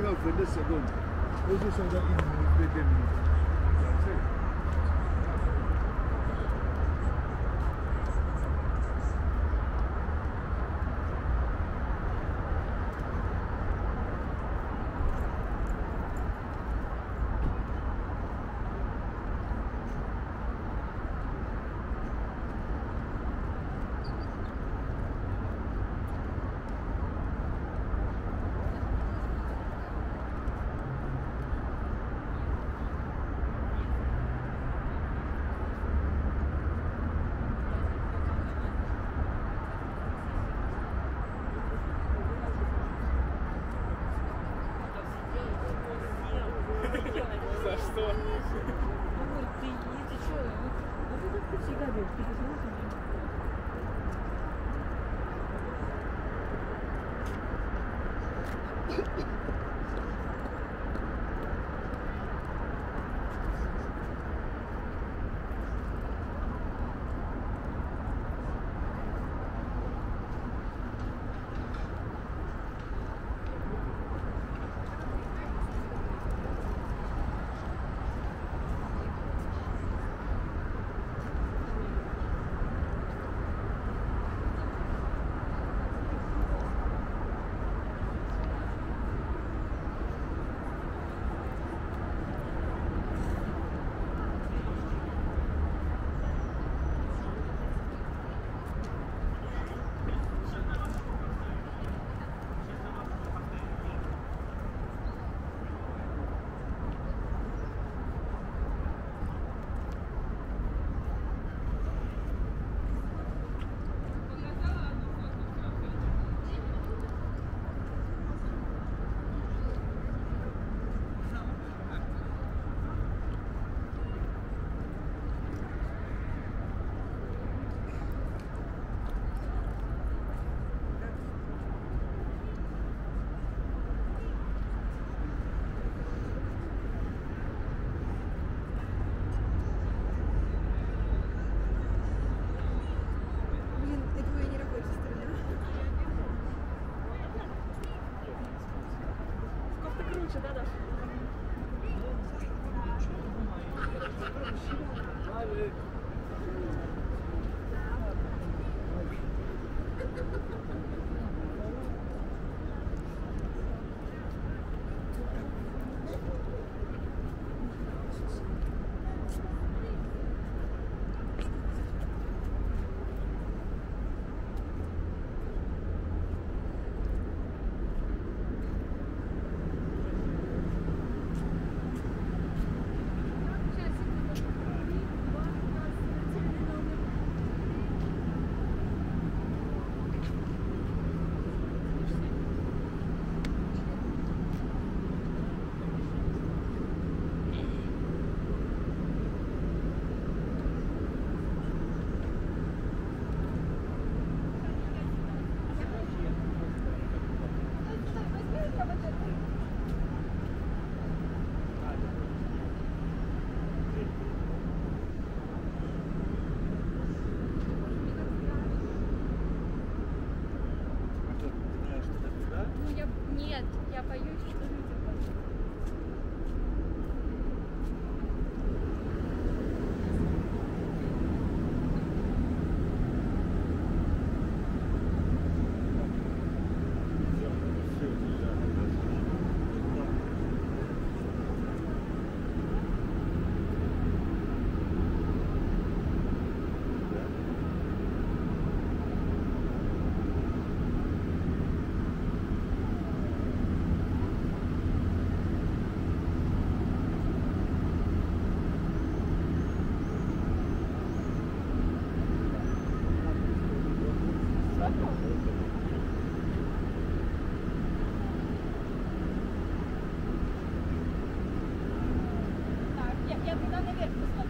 yo 22 secondes. Ozosonga 1 minute pe 2 minutes Bana ver kızlar.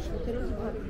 Спасибо.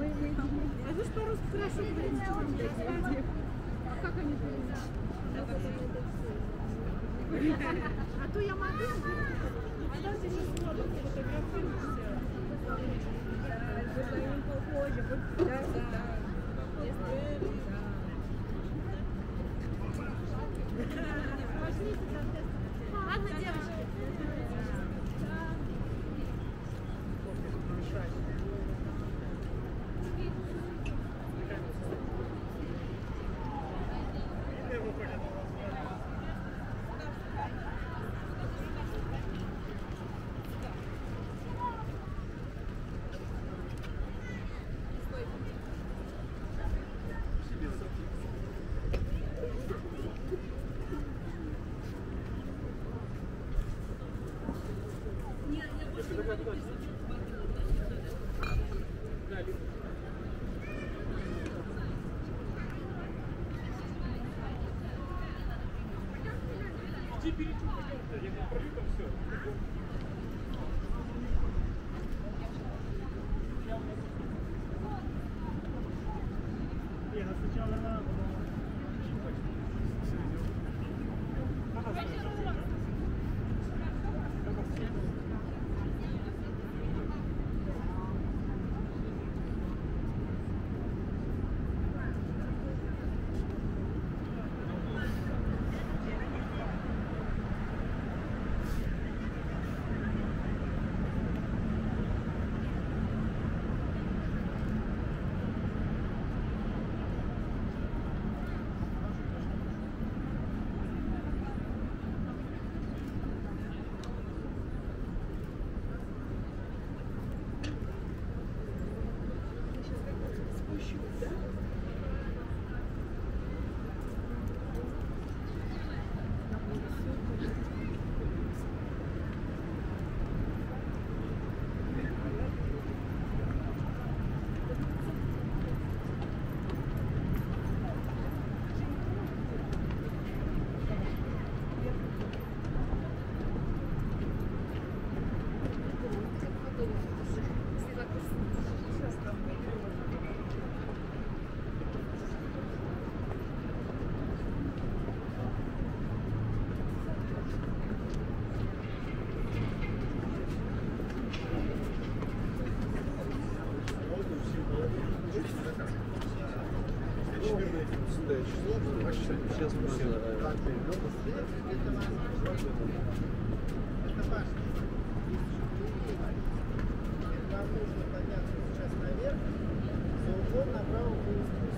А вы ж по-русски хорошо говорите. как они перевели? А то я могу. А там сейчас слабо фотографируешься. Вы похожи, вот да, да. Это все. Сейчас Нам нужно подняться сейчас наверх, за углом направо будет